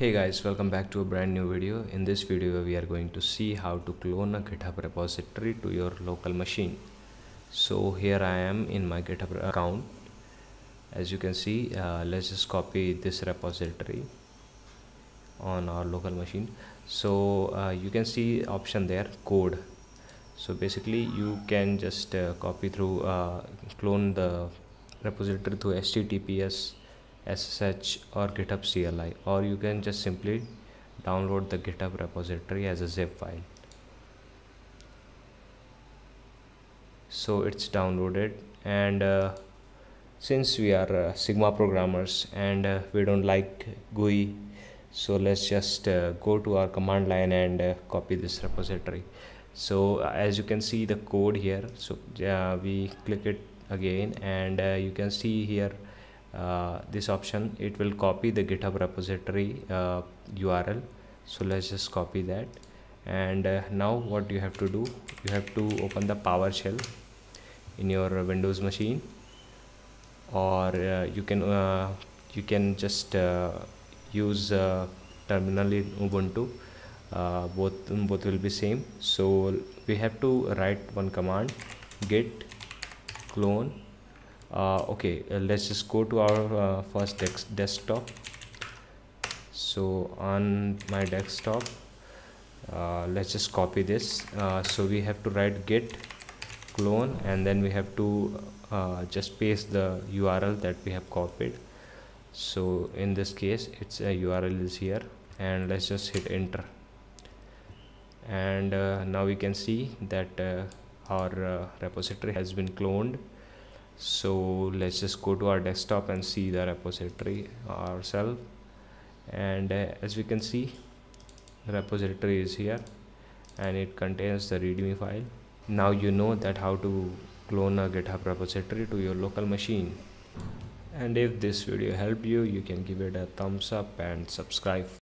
Hey guys, welcome back to a brand new video. In this video, we are going to see how to clone a GitHub repository to your local machine. So here I am in my GitHub account. As you can see, uh, let's just copy this repository on our local machine. So uh, you can see option there, code. So basically you can just uh, copy through, uh, clone the repository through HTTPS SSH or GitHub CLI or you can just simply download the GitHub repository as a zip file. So it's downloaded and uh, since we are uh, Sigma programmers and uh, we don't like GUI so let's just uh, go to our command line and uh, copy this repository so uh, as you can see the code here so we click it again and you can see here uh, this option it will copy the github repository uh, url so let's just copy that. And uh, now what you have to do you have to open the powershell in your windows machine. Or uh, you can uh, you can just use terminal in ubuntu. Both both will be same. So we have to write one command git clone okay uh, let's just go to our uh, first desktop. So on my desktop uh, let's just copy this. Uh, so we have to write git clone and then we have to uh, just paste the url that we have copied. So in this case it's a url is here and let's just hit enter. And now we can see that our repository has been cloned so let's just go to our desktop and see the repository ourselves. And uh, as we can see the repository is here and it contains the readme file. Now you know that how to clone a github repository to your local machine. And if this video helped you you can give it a thumbs up and subscribe